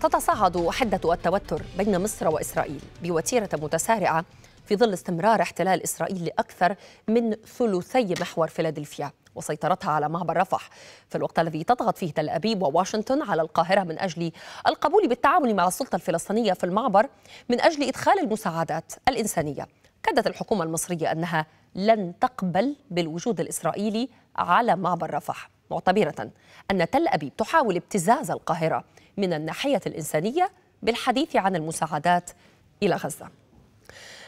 تتصاعد حدة التوتر بين مصر وإسرائيل بوتيرة متسارعة في ظل استمرار احتلال إسرائيل لأكثر من ثلثي محور فيلادلفيا وسيطرتها على معبر رفح. في الوقت الذي تضغط فيه تل أبيب وواشنطن على القاهرة من أجل القبول بالتعامل مع السلطة الفلسطينية في المعبر من أجل إدخال المساعدات الإنسانية. كادت الحكومة المصرية أنها لن تقبل بالوجود الإسرائيلي على معبر رفح. معتبرة أن تل أبيب تحاول ابتزاز القاهرة من الناحية الإنسانية بالحديث عن المساعدات إلى غزة.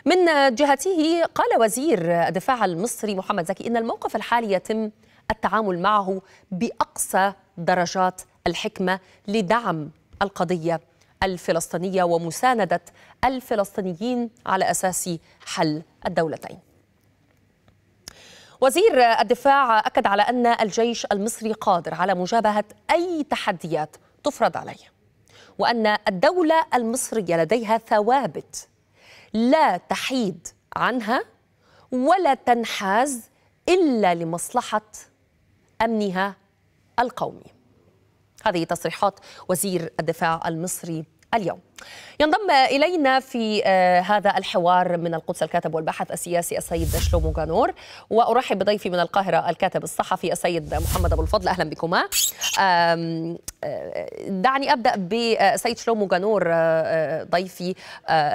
من جهته قال وزير الدفاع المصري محمد زكي إن الموقف الحالي يتم التعامل معه بأقصى درجات الحكمة لدعم القضية الفلسطينية ومساندة الفلسطينيين على أساس حل الدولتين. وزير الدفاع أكد على أن الجيش المصري قادر على مجابهة أي تحديات تفرض عليه وأن الدولة المصرية لديها ثوابت لا تحيد عنها ولا تنحاز إلا لمصلحة أمنها القومي. هذه تصريحات وزير الدفاع المصري اليوم. ينضم إلينا في هذا الحوار من القدس الكاتب والباحث السياسي السيد شلومو غانور وأرحب بضيفي من القاهرة الكاتب الصحفي السيد محمد أبو الفضل. أهلا بكما. دعني أبدأ بسيد شلومو غانور ضيفي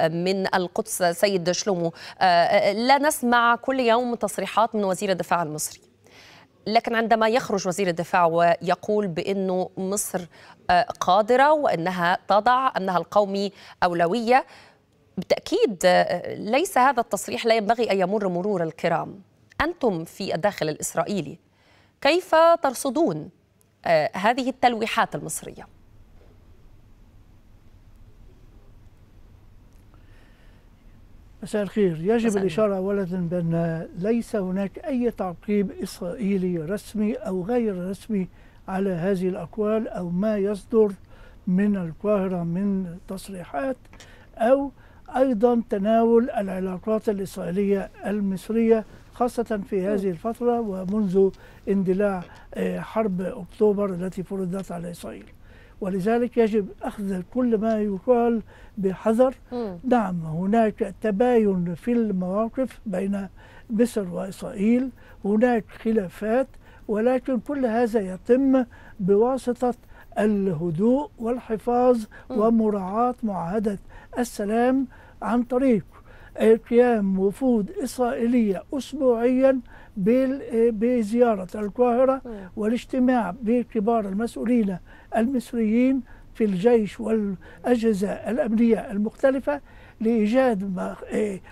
من القدس. سيد شلومو لا نسمع كل يوم تصريحات من وزير الدفاع المصري. لكن عندما يخرج وزير الدفاع ويقول بأنه مصر قادرة وأنها تضع امنها القومي أولوية بالتأكيد ليس هذا التصريح لا ينبغي أن يمر مرور الكرام. أنتم في الداخل الإسرائيلي كيف ترصدون هذه التلويحات المصرية؟ مساء الخير. يجب الإشارة أولا بأن ليس هناك أي تعقيب إسرائيلي رسمي أو غير رسمي على هذه الأقوال أو ما يصدر من القاهرة من تصريحات أو أيضا تناول العلاقات الإسرائيلية المصرية خاصة في هذه الفترة ومنذ اندلاع حرب أكتوبر التي فرضت على إسرائيل. ولذلك يجب أخذ كل ما يقال بحذر. نعم هناك تباين في المواقف بين مصر وإسرائيل هناك خلافات ولكن كل هذا يتم بواسطة الهدوء والحفاظ ومراعاة معاهدة السلام عن طريق قيام وفود إسرائيلية أسبوعيا بزيارة القاهرة والاجتماع بكبار المسؤولين المصريين في الجيش والأجهزة الأمنية المختلفة لإيجاد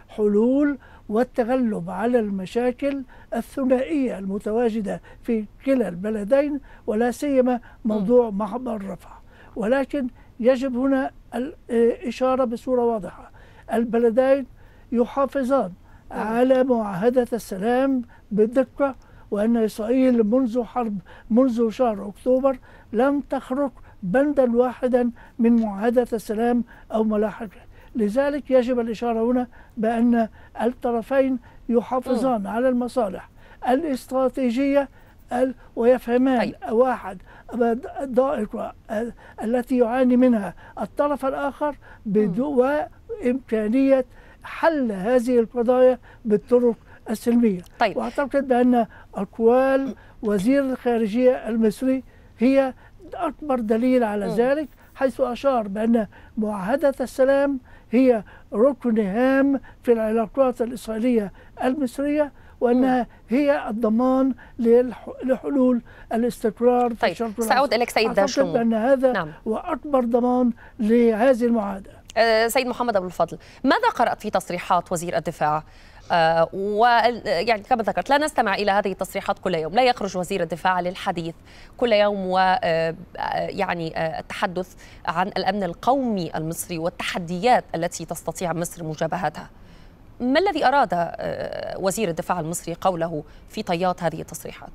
حلول والتغلب على المشاكل الثنائية المتواجدة في كلا البلدين ولا سيما موضوع معبر رفح ولكن يجب هنا الإشارة بصورة واضحة. البلدين يحافظان على معاهدة السلام بدقة وأن إسرائيل منذ حرب منذ شهر أكتوبر لم تخرق بندا واحدا من معاهدة السلام أو ملاحقة لذلك يجب الإشارة هنا بأن الطرفين يحافظان على المصالح الاستراتيجية ويفهمان طيب. واحد الضائقة التي يعاني منها الطرف الآخر وإمكانية حل هذه القضايا بالطرق السلمية طيب. وأعتقد بأن أقوال وزير الخارجية المصري هي أكبر دليل على م. ذلك حيث أشار بأن معاهدة السلام هي ركن هام في العلاقات الإسرائيلية المصرية وأنها هي الضمان لحلول الاستقرار طيب. في الشرق سأعود إليك سيد أعتقد بأن هذا نعم. هو أكبر ضمان لهذه المعاهدة أه سيد محمد أبو الفضل ماذا قرأت في تصريحات وزير الدفاع ويعني كما ذكرت لا نستمع إلى هذه التصريحات كل يوم، لا يخرج وزير الدفاع للحديث كل يوم و يعني التحدث عن الأمن القومي المصري والتحديات التي تستطيع مصر مجابهتها. ما الذي أراد وزير الدفاع المصري قوله في طيات هذه التصريحات؟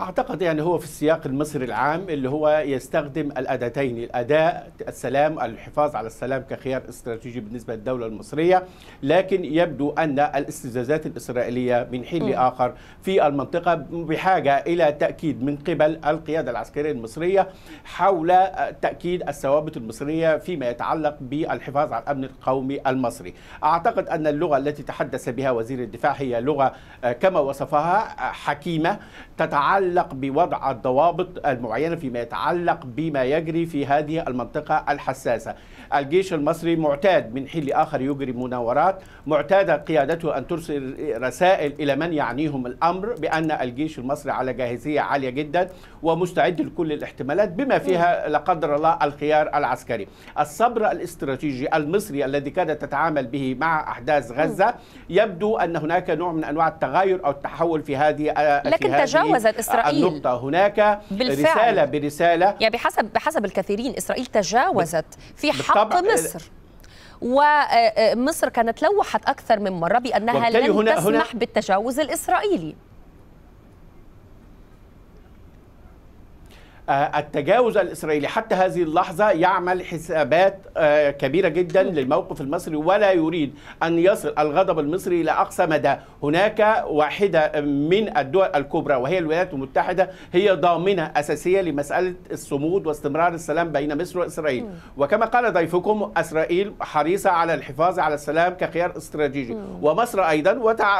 أعتقد يعني هو في السياق المصري العام اللي هو يستخدم الأداتين الأداء السلام الحفاظ على السلام كخيار استراتيجي بالنسبة للدولة المصرية لكن يبدو أن الاستفزازات الإسرائيلية من حين لآخر في المنطقة بحاجة إلى تأكيد من قبل القيادة العسكرية المصرية حول تأكيد الثوابت المصرية فيما يتعلق بالحفاظ على الأمن القومي المصري. أعتقد أن اللغة التي تحدث بها وزير الدفاع هي لغة كما وصفها حكيمة تتعلق بوضع الضوابط المعينة فيما يتعلق بما يجري في هذه المنطقة الحساسة. الجيش المصري معتاد من حين لآخر يجري مناورات، معتادة قيادته أن ترسل رسائل إلى من يعنيهم الأمر بأن الجيش المصري على جاهزية عالية جدا ومستعد لكل الاحتمالات بما فيها لا قدر الله الخيار العسكري. الصبر الاستراتيجي المصري الذي كانت تتعامل به مع أحداث غزة يبدو أن هناك نوع من أنواع التغير أو التحول في هذه لكن في هذه تجاوزت إسرائيل النقطة هناك بالفعل. رسالة برسالة يعني بحسب بحسب الكثيرين إسرائيل تجاوزت في حق. مصر ومصر كانت لوحت أكثر من مرة بأنها وبالتالي لن هنا- تسمح هنا- بالتجاوز الإسرائيلي التجاوز الإسرائيلي. حتى هذه اللحظة يعمل حسابات آه، كبيرة جدا للموقف المصري ولا يريد أن يصل الغضب المصري إلى أقصى مدى. هناك واحدة من الدول الكبرى وهي الولايات المتحدة هي ضامنة أساسية لمسألة الصمود واستمرار السلام بين مصر وإسرائيل. وكما قال ضيفكم إسرائيل حريصة على الحفاظ على السلام كخيار استراتيجي. ومصر أيضا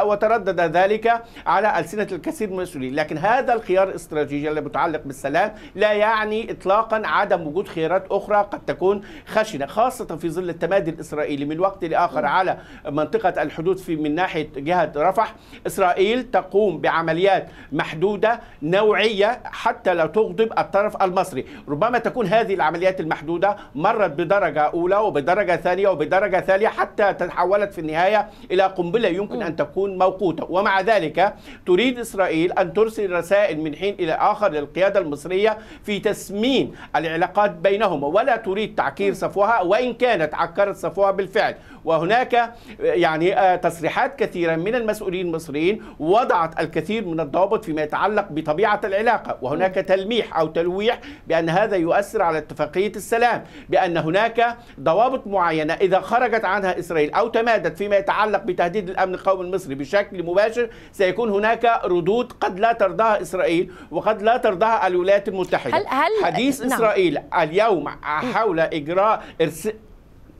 وتردد ذلك على ألسنة الكثير من المسؤولين لكن هذا الخيار الاستراتيجي المتعلق بالسلام لا يعني إطلاقا عدم وجود خيارات أخرى قد تكون خشنة خاصة في ظل التمادي الإسرائيلي. من وقت لآخر على منطقة الحدود في من ناحية جهة رفح إسرائيل تقوم بعمليات محدودة نوعية حتى لا تغضب الطرف المصري. ربما تكون هذه العمليات المحدودة مرت بدرجة أولى وبدرجة ثانية وبدرجة ثانية حتى تحولت في النهاية إلى قنبلة يمكن أن تكون موقوتة. ومع ذلك تريد إسرائيل أن ترسل رسائل من حين إلى آخر للقيادة المصرية في تسمين العلاقات بينهما. ولا تريد تعكير صفوها وإن كانت عكرت صفوها بالفعل. وهناك يعني آه، تصريحات كثيرة من المسؤولين المصريين وضعت الكثير من الضوابط فيما يتعلق بطبيعة العلاقة. وهناك تلميح أو تلويح بأن هذا يؤثر على اتفاقية السلام. بأن هناك ضوابط معينة إذا خرجت عنها إسرائيل أو تمادت فيما يتعلق بتهديد الأمن القومي المصري بشكل مباشر سيكون هناك ردود قد لا ترضاها إسرائيل وقد لا ترضاها الولايات المتحدة. هل- هل- حديث نعم. إسرائيل اليوم حول إجراء إرس...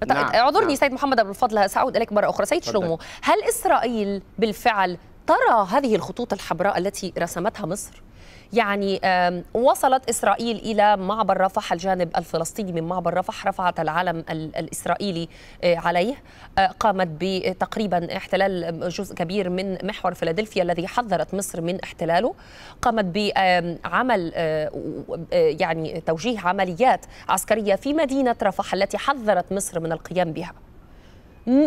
نعم. اعذرني نعم. سيد محمد أبو الفضل سأعود إليك مرة أخرى سيد. شلومو هل إسرائيل بالفعل ترى هذه الخطوط الحمراء التي رسمتها مصر يعني وصلت إسرائيل إلى معبر رفح الجانب الفلسطيني من معبر رفح رفعت العلم ال- الإسرائيلي آه، عليه. آه، قامت بتقريبا احتلال جزء كبير من محور فيلادلفيا الذي حذرت مصر من احتلاله. قامت بعمل يعني توجيه عمليات عسكرية في مدينة رفح التي حذرت مصر من القيام بها.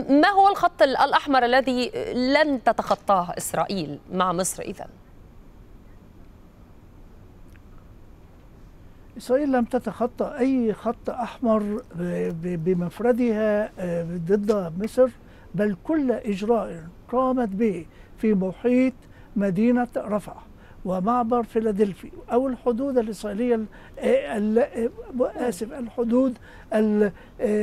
ما هو الخط ال- الأحمر الذي لن تتخطاه إسرائيل مع مصر إذن؟ إسرائيل لم تتخطى أي خط أحمر بمفردها آه، ضد مصر بل كل إجراء قامت به في محيط مدينة رفح ومعبر فيلادلفي. أو الحدود الإسرائيلية ال- آه، آه، آسف الحدود ال-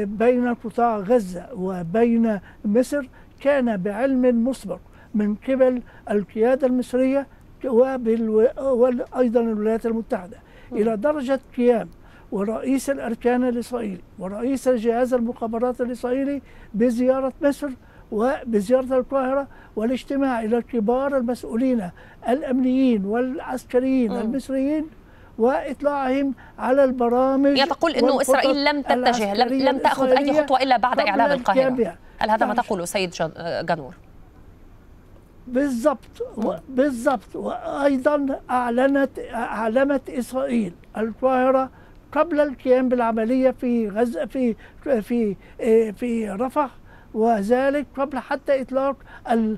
بين قطاع غزة وبين مصر كان بعلم مسبق من قبل القيادة المصرية وأيضا الولايات المتحدة. إلى درجة قيام ورئيس الأركان الإسرائيلي ورئيس جهاز المخابرات الإسرائيلي بزيارة مصر وبزيارة القاهرة والاجتماع إلى كبار المسؤولين الأمنيين والعسكريين مم. المصريين وإطلاعهم على البرامج يعني تقول أنه والخطط إسرائيل لم تتجه لم, لم أي الإسرائيلية خطوة إلا بعد القاهرة بها. هل هذا ما نعم. تقوله سيد آه، جانور؟ بالضبط. و- بالضبط. وأيضا اعلنت أعلمت إسرائيل القاهرة قبل القيام بالعملية في غزه في في آه، في رفح وذلك قبل حتى إطلاق آه،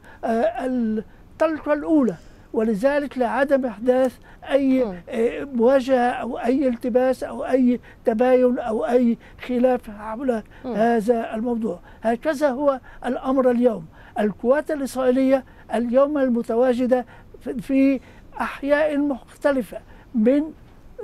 الطلقة الأولى. ولذلك لعدم إحداث أي. آه، مواجهة أو أي التباس أو أي تباين أو أي خلاف حول. هذا الموضوع. هكذا هو الأمر اليوم. القوات الإسرائيلية اليوم المتواجدة في- في أحياء مختلفة من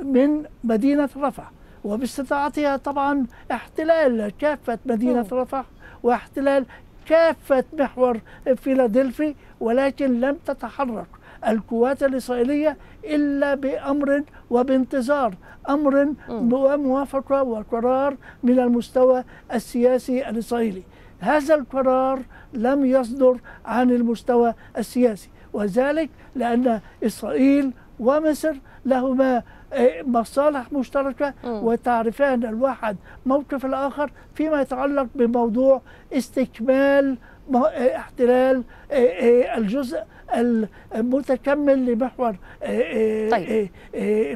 من مدينة رفح. وباستطاعتها طبعا احتلال كافة مدينة رفح واحتلال كافة محور فيلادلفي ولكن لم تتحرك القوات الإسرائيلية إلا بأمر وبانتظار. أمر وموافقة وقرار من المستوى السياسي الإسرائيلي. هذا القرار لم يصدر عن المستوى السياسي وذلك لأن إسرائيل ومصر لهما آه، مصالح مشتركة وتعرفان الواحد موقف الآخر فيما يتعلق بموضوع استكمال احتلال آه، آه، الجزء المتكمل لمحور آه، طيب.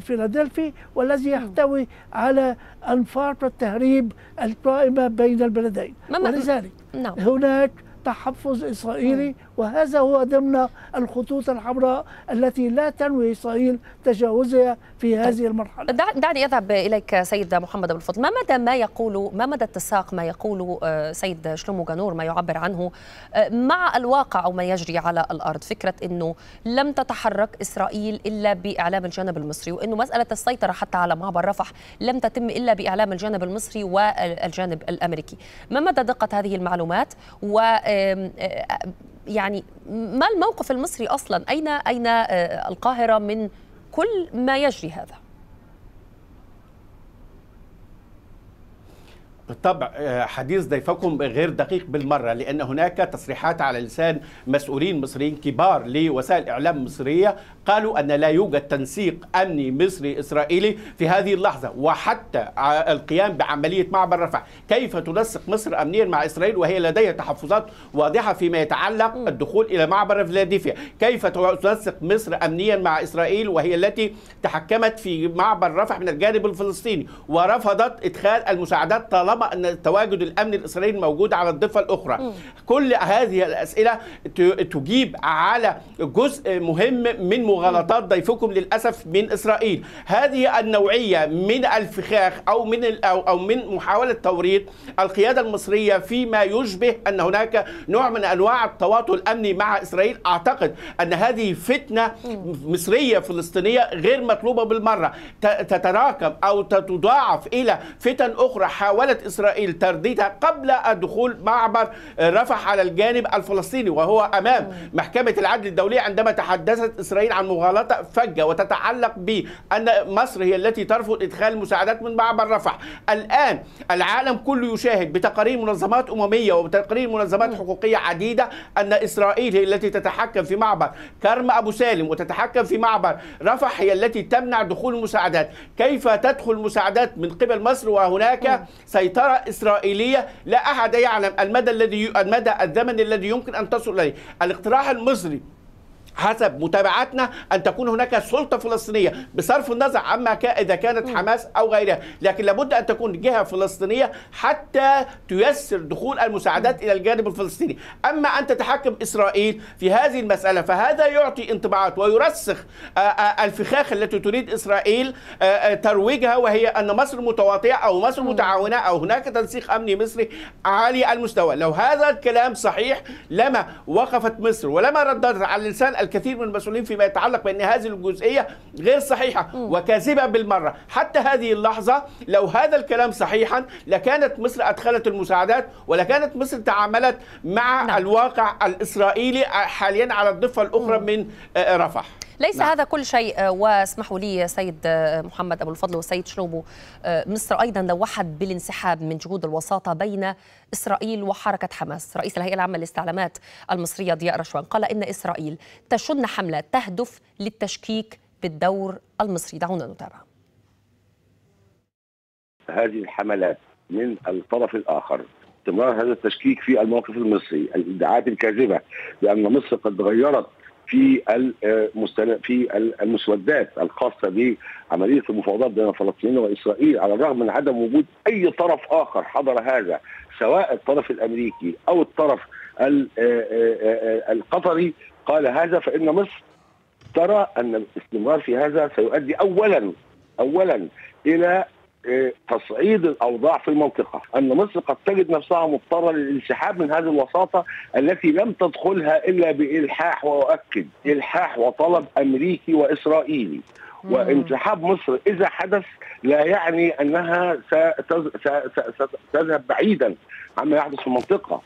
فيلادلفي والذي يحتوي على أنفاق التهريب القائمة بين البلدين. ولذلك نعم. هناك تحفظ إسرائيلي وهذا هو ضمن الخطوط الحمراء التي لا تنوي إسرائيل تجاوزها في هذه المرحلة. دع- دعني أذهب إليك سيد محمد أبو الفضل. ما مدى ما يقول ما مدى اتساق ما يقول آه، سيد شلومو جانور ما يعبر عنه آه، مع الواقع أو ما يجري على الأرض؟ فكرة إنه لم تتحرك إسرائيل إلا بإعلام الجانب المصري وإنه مسألة السيطرة حتى على معبر رفح لم تتم إلا بإعلام الجانب المصري والجانب الأمريكي. ما مدى دقة هذه المعلومات؟ و يعني ما الموقف المصري أصلا؟ اين أين آه، القاهرة من كل ما يجري هذا؟ بالطبع آه، حديث ضيفكم غير دقيق بالمرة لأن هناك تصريحات على لسان مسؤولين مصريين كبار لوسائل إعلام مصرية قالوا أن لا يوجد تنسيق أمني مصري إسرائيلي في هذه اللحظة وحتى القيام بعملية معبر رفح كيف تنسق مصر أمنيا مع إسرائيل وهي لديها تحفظات واضحة فيما يتعلق الدخول إلى معبر فيلادلفيا كيف تنسق مصر أمنيا مع إسرائيل وهي التي تحكمت في معبر رفح من الجانب الفلسطيني ورفضت إدخال المساعدات طالما أن التواجد الأمني الإسرائيلي موجود على الضفة الأخرى. كل هذه الأسئلة ت- تجيب على جزء مهم من مغالطات ضيفكم للأسف من إسرائيل. هذه النوعية من الفخاخ أو من ال- أو من محاولة توريط القيادة المصرية فيما يشبه أن هناك نوع من أنواع التواطؤ الأمني مع إسرائيل. أعتقد أن هذه فتنة مصرية فلسطينية غير مطلوبة بالمرة. ت- تتراكم أو تتضاعف إلى فتن أخرى حاولت إسرائيل ترديدها قبل الدخول معبر رفح على الجانب الفلسطيني وهو أمام محكمة العدل الدولية عندما تحدثت إسرائيل عن مغالطة فجة وتتعلق بأن مصر هي التي ترفض إدخال المساعدات من معبر رفح. الآن العالم كله يشاهد بتقارير منظمات أممية وبتقارير منظمات حقوقية عديدة أن إسرائيل هي التي تتحكم في معبر كرم أبو سالم وتتحكم في معبر رفح هي التي تمنع دخول المساعدات كيف تدخل المساعدات من قبل مصر وهناك؟ سيطرة إسرائيلية لا أحد يعلم المدى الذي المدى الزمني الذي يمكن أن تصل إليه. الاقتراح المصري حسب متابعتنا أن تكون هناك سلطة فلسطينية بصرف النظر عما إذا كانت حماس أو غيرها، لكن لابد أن تكون جهة فلسطينية حتى تيسر دخول المساعدات إلى الجانب الفلسطيني، أما أن تتحكم إسرائيل في هذه المسألة فهذا يعطي انطباعات ويرسخ آه، آه، الفخاخ التي تريد إسرائيل آه، ترويجها وهي أن مصر متواطئة أو مصر متعاونة أو هناك تنسيق أمني مصري عالي المستوى، لو هذا الكلام صحيح لما وقفت مصر ولما رددت على لسان الكثير من المسؤولين فيما يتعلق بأن هذه الجزئية غير صحيحة وكاذبة بالمرة، حتى هذه اللحظة لو هذا الكلام صحيحا لكانت مصر أدخلت المساعدات ولكانت مصر تعاملت مع نعم. الواقع الإسرائيلي حاليا على الضفة الأخرى من آه، رفح. ليس نعم. هذا كل شيء آه، واسمحوا لي سيد آه، محمد أبو الفضل والسيد شلومو آه، مصر أيضا لوحت بالانسحاب من جهود الوساطة بين إسرائيل وحركة حماس، رئيس الهيئة العامة للاستعلامات المصرية ضياء رشوان قال إن إسرائيل تشن حملة تهدف للتشكيك بالدور المصري، دعونا نتابع. هذه الحملات من الطرف الآخر. استمرار هذا التشكيك في الموقف المصري. الادعاءات الكاذبة بأن مصر قد غيرت في المستل... في المسودات الخاصة بعملية المفاوضات بين الفلسطينيين وإسرائيل على الرغم من عدم وجود أي طرف آخر حضر هذا سواء الطرف الأمريكي أو الطرف ال- القطري قال هذا فإن مصر ترى أن الاستمرار في هذا سيؤدي اولا اولا إلى تصعيد الأوضاع في المنطقة، أن مصر قد تجد نفسها مضطرة للانسحاب من هذه الوساطة التي لم تدخلها إلا بإلحاح وأؤكد. إلحاح وطلب أمريكي وإسرائيلي. وانسحاب مصر إذا حدث لا يعني أنها ستذهب بعيدا عما يحدث في المنطقة.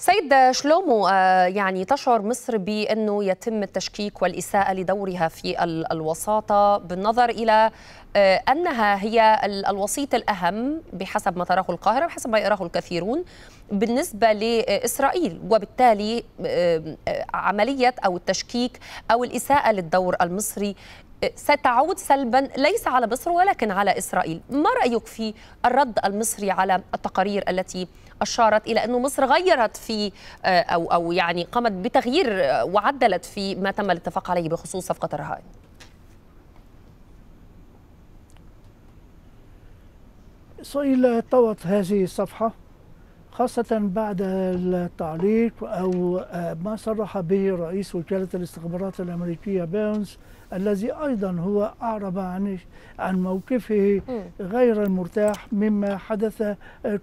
سيد شلومو يعني تشعر مصر بأنه يتم التشكيك والإساءة لدورها في الوساطة بالنظر إلى أنها هي الوسيط الأهم بحسب ما تراه القاهرة بحسب ما يراه الكثيرون بالنسبة لإسرائيل. وبالتالي عملية أو التشكيك أو الإساءة للدور المصري ستعود سلبا ليس على مصر ولكن على إسرائيل، ما رأيك في الرد المصري على التقارير التي أشارت إلى انه مصر غيرت في أو أو يعني قامت بتغيير وعدلت في ما تم الاتفاق عليه بخصوص صفقة الرهائن؟ إسرائيل طوت هذه الصفحة خاصة بعد التعليق أو ما صرح به رئيس وكالة الاستخبارات الأمريكية بيرنز الذي أيضا هو أعرب عن عن موقفه غير المرتاح مما حدث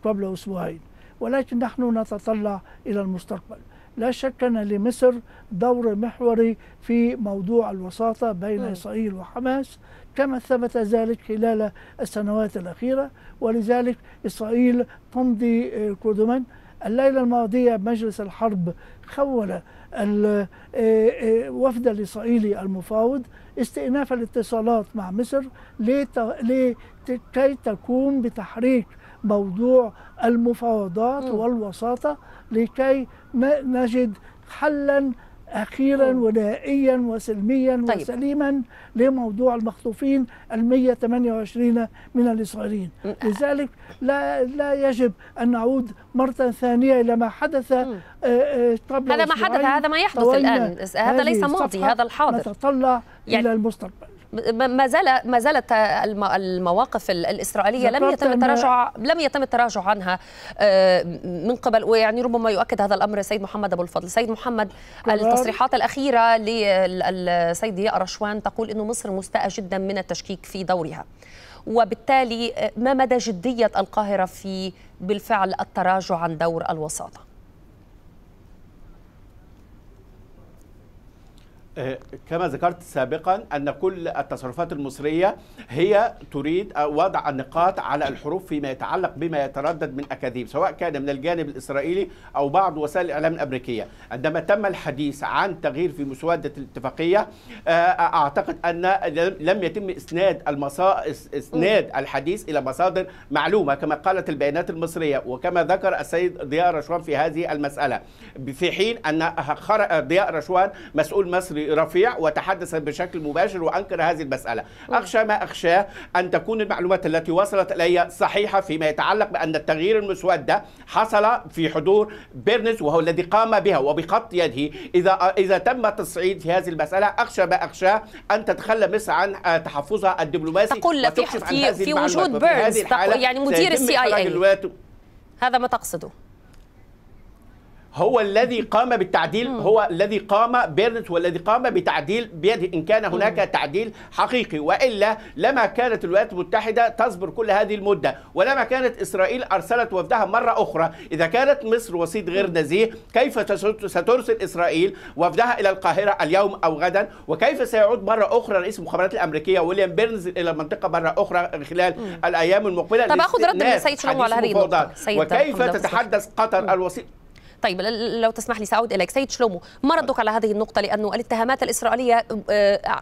قبل أسبوعين. ولكن نحن نتطلع إلى المستقبل. لا شك أن لمصر دور محوري في موضوع الوساطة بين م. إسرائيل وحماس كما ثبت ذلك خلال السنوات الأخيرة ولذلك إسرائيل تمضي قدما الليلة الماضية مجلس الحرب خول الوفد الإسرائيلي المفاوض استئناف الاتصالات مع مصر لكي تقوم بتحريك موضوع المفاوضات. والوساطة لكي نجد حلا أخيرا ونهائيا وسلميا طيب. وسليما لموضوع المخطوفين ال 128 من الإسرائيليين. لذلك لا لا يجب أن نعود مرة ثانية إلى ما حدث قبل هذا ما حدث هذا ما يحدث الآن. هذا ليس ماضي هذا الحاضر. نتطلع يعني إلى المستقبل. ما زال ما زالت المواقف الإسرائيلية لم يتم التراجع لم يتم التراجع عنها من قبل ويعني ربما يؤكد هذا الأمر السيد محمد أبو الفضل. سيد محمد التصريحات الأخيرة للسيد رشوان تقول إنه مصر مستاءه جدا من التشكيك في دورها. وبالتالي ما مدى جدية القاهرة في بالفعل التراجع عن دور الوساطة؟ كما ذكرت سابقا أن كل التصرفات المصرية هي تريد وضع النقاط على الحروف فيما يتعلق بما يتردد من أكاذيب سواء كان من الجانب الإسرائيلي أو بعض وسائل الإعلام الأمريكية. عندما تم الحديث عن تغيير في مسودة الاتفاقية أعتقد أن لم يتم إسناد المصا... إسناد الحديث إلى مصادر معلومة كما قالت البيانات المصرية. وكما ذكر السيد ضياء رشوان في هذه المسألة في حين أن ضياء رشوان مسؤول مصري رفيع وتحدث بشكل مباشر وأنكر هذه المسألة. أخشى ما اخشاه أن تكون المعلومات التي وصلت إلي صحيحة فيما يتعلق بأن التغيير المسودة حصل في حضور بيرنس وهو الذي قام بها وبخط يده. إذا إذا تم تصعيد في هذه المسألة أخشى ما اخشاه أن تتخلى مصر عن تحفظها الدبلوماسي. تقول في في, في وجود بيرنز يعني مدير ال CIA. هذا ما تقصده. هو الذي قام بالتعديل هو الذي قام بيرنز هو الذي قام بتعديل بيده إن كان هناك تعديل حقيقي. وإلا لما كانت الولايات المتحدة تصبر كل هذه المدة ولما كانت إسرائيل أرسلت وفدها مرة أخرى إذا كانت مصر وسيط غير نزيه كيف سترسل إسرائيل وفدها إلى القاهرة اليوم أو غدا؟ وكيف سيعود مرة أخرى رئيس المخابرات الأمريكية ويليام بيرنز إلى المنطقة مرة أخرى خلال الأيام المقبلة طب أخذ رد من السيد على هذه النقطة؟ وكيف تتحدث قطر الوسيط؟ طيب لو تسمح لي سأعود إليك. سيد شلومو ما ردك على هذه النقطة؟ لأنه الاتهامات الإسرائيلية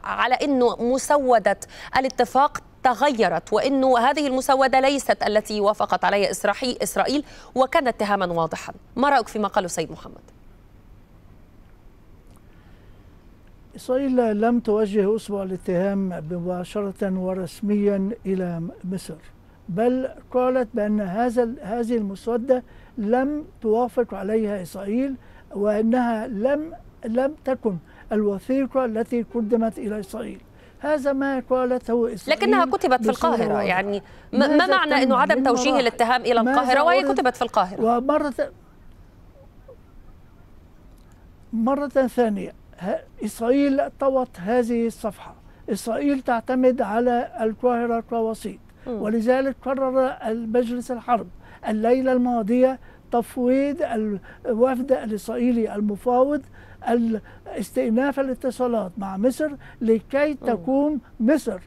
على أنه مسودة الاتفاق تغيرت وأنه هذه المسودة ليست التي وافقت عليها إسرائيل وكان اتهاما واضحا. ما رأيك فيما قاله السيد محمد؟ إسرائيل لم توجه أسبوع الاتهام مباشرة ورسميا إلى مصر بل قالت بأن هذا هذه المسودة لم توافق عليها إسرائيل وأنها لم لم تكن الوثيقة التي قدمت إلى إسرائيل. هذا ما قالته إسرائيل لكنها كتبت في القاهرة. واضح. يعني ما معنى أنه عدم توجيه الاتهام إلى القاهرة؟ وهي كتبت في القاهرة. ومرة مرة ثانية إسرائيل طوت هذه الصفحة. إسرائيل تعتمد على القاهرة كوسيط. ولذلك قرر المجلس الحرب الليلة الماضية تفويض الوفد الإسرائيلي المفاوض استئناف الاتصالات مع مصر لكي تقوم مصر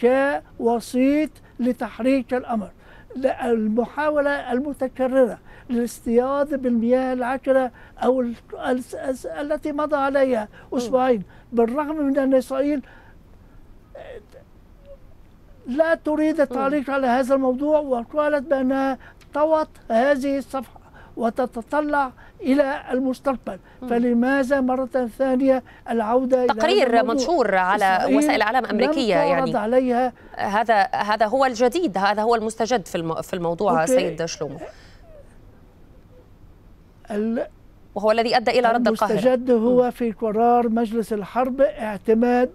كوسيط لتحريك الأمر. المحاولة المتكررة للاصطياد بالمياه العكرة أو التي مضى عليها أسبوعين بالرغم من أن إسرائيل لا تريد التعليق على هذا الموضوع وقالت بأنها طوت هذه الصفحة وتتطلع إلى المستقبل. فلماذا مرة ثانية العودة تقرير إلى منشور على وسائل إعلام أمريكية يعني. عليها. هذا هذا هو الجديد هذا هو المستجد في في الموضوع أوكي. سيد شلومو. وهو الذي أدى إلى رد القاهرة. المستجد هو في قرار مجلس الحرب اعتماد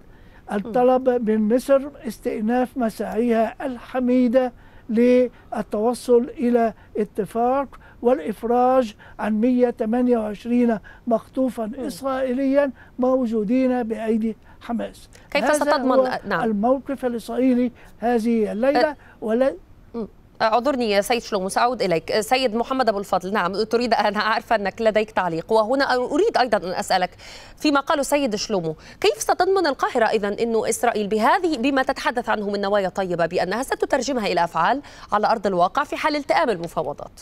الطلب من مصر استئناف مساعيها الحميدة للتوصل إلى اتفاق والإفراج عن 128 مخطوفا إسرائيليا موجودين بأيدي حماس. كيف ستضمن؟ نعم. الموقف الإسرائيلي هذه الليلة ولا اعذرني سيد شلومو سأعود إليك. سيد محمد أبو الفضل نعم تريد أنا عارفة أنك لديك تعليق وهنا أريد أيضا أن أسألك فيما قاله سيد شلومو كيف ستضمن القاهرة إذا أنه إسرائيل بهذه بما تتحدث عنه من نوايا طيبة بأنها ستترجمها إلى أفعال على أرض الواقع في حال التئام المفاوضات؟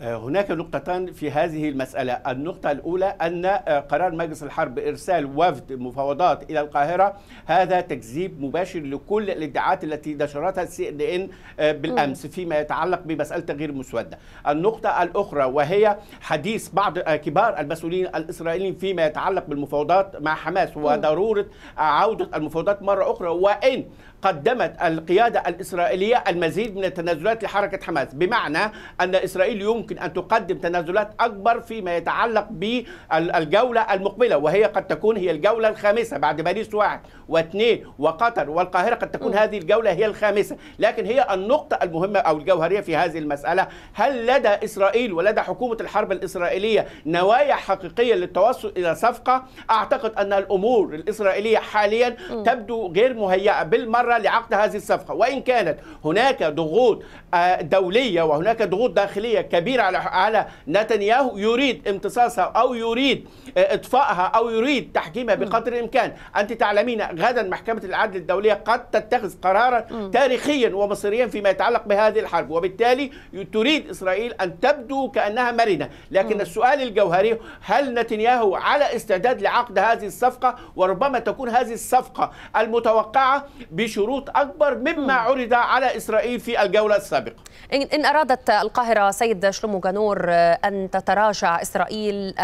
هناك نقطتان في هذه المسألة. النقطة الأولى أن قرار مجلس الحرب بإرسال وفد مفاوضات إلى القاهرة. هذا تكذيب مباشر لكل الادعاءات التي نشرتها السي ان ان بالأمس فيما يتعلق بمسألة تغيير المسودة النقطة الأخرى وهي حديث بعض كبار المسؤولين الإسرائيليين فيما يتعلق بالمفاوضات مع حماس. وضرورة عودة المفاوضات مرة أخرى. وإن قدمت القيادة الإسرائيلية المزيد من التنازلات لحركة حماس بمعنى أن إسرائيل يمكن أن تقدم تنازلات أكبر فيما يتعلق بالجولة المقبلة وهي قد تكون هي الجولة الخامسة بعد باريس واحد واثنين وقطر والقاهرة قد تكون. هذه الجولة هي الخامسة لكن هي النقطة المهمة أو الجوهرية في هذه المسألة هل لدى إسرائيل ولدى حكومة الحرب الإسرائيلية نوايا حقيقية للتوصل إلى صفقة أعتقد أن الأمور الإسرائيلية حاليا. تبدو غير مهيئة بالمرة لعقد هذه الصفقة. وإن كانت هناك ضغوط دولية وهناك ضغوط داخلية كبيرة على على نتنياهو يريد امتصاصها أو يريد إطفائها أو يريد تحكيمها بقدر الإمكان. أنت تعلمين غدا محكمة العدل الدولية قد تتخذ قرارا تاريخيا ومصيريا فيما يتعلق بهذه الحرب. وبالتالي تريد إسرائيل أن تبدو كأنها مرنة. لكن السؤال الجوهري هل نتنياهو على استعداد لعقد هذه الصفقة؟ وربما تكون هذه الصفقة المتوقعة بشروط أكبر مما عرض على إسرائيل في الجولة السابقة. إن أرادت القاهرة سيد شلومو جانور أن تتراجع إسرائيل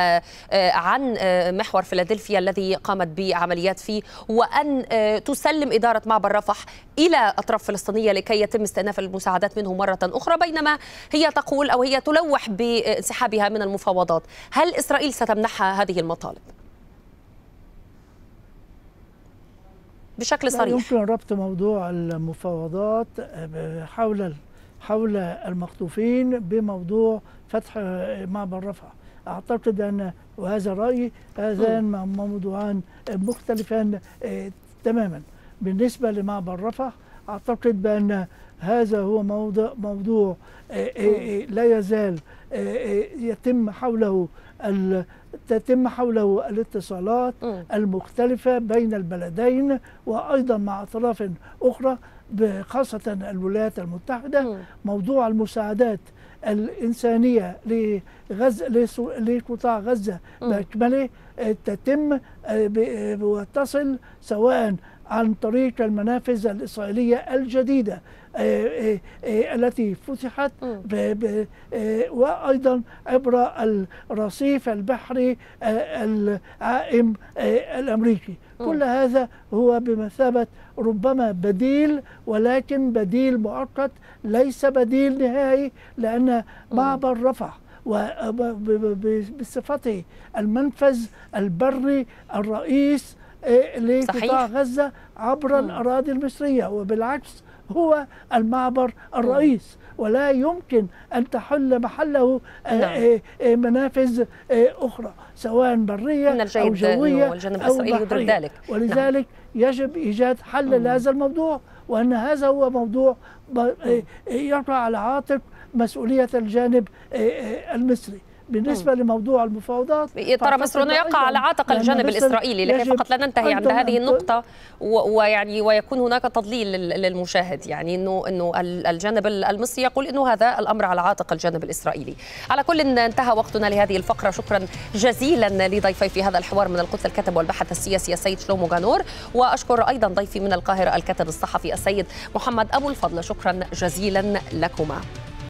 عن محور فيلادلفيا الذي قامت بعمليات فيه وأن تسلم إدارة معبر رفح إلى أطراف فلسطينية لكي يتم استئناف المساعدات منه مرة أخرى بينما هي تقول أو هي تلوح بانسحابها من المفاوضات. هل إسرائيل ستمنحها هذه المطالب؟ بشكل صريح. يمكن ربط موضوع المفاوضات حول حول المخطوفين بموضوع فتح معبر رفح أعتقد أن وهذا رايي هذان موضوعان مختلفان تماما. بالنسبة لمعبر رفح أعتقد بأن هذا هو موضوع موضوع لا يزال يتم حوله تتم حوله الاتصالات المختلفة بين البلدين وأيضا مع أطراف أخرى خاصة الولايات المتحدة. موضوع المساعدات الإنسانية لغزة لقطاع غزة بأكمله تتم وتصل سواء عن طريق المنافذ الإسرائيلية الجديدة التي فتحت وأيضا عبر الرصيف البحري العائم الأمريكي. كل هذا هو بمثابة ربما بديل ولكن بديل مؤقت ليس بديل نهائي لأن معبر رفح بصفته المنفذ البري الرئيس لقطاع غزة عبر الأراضي المصرية. وبالعكس هو المعبر الرئيس ولا يمكن أن تحل محله آه، نعم. آه، آه، منافذ أخرى سواء برية أو جوية أو بحرية. ذلك. ولذلك يجب إيجاد حل لهذا الموضوع وأن هذا هو موضوع يقع على عاتق مسؤولية الجانب آه، المصري بالنسبة لموضوع المفاوضات ترى مصر فأعتقد يقع على عاتق الجانب الإسرائيلي. يجب فقط لا ننتهي عند هذه النقطة ويعني ويكون هناك تضليل لل- للمشاهد. يعني إنه إنه ال- الجانب المصري يقول إنه هذا الأمر على عاتق الجانب الإسرائيلي. على كل انتهى وقتنا لهذه الفقرة. شكرا جزيلا لضيفي في هذا الحوار من القدس الكاتب والباحث السياسي السيد شلومو غانور. وأشكر أيضا ضيفي من القاهرة الكاتب الصحفي السيد محمد أبو الفضل. شكرا جزيلا لكما.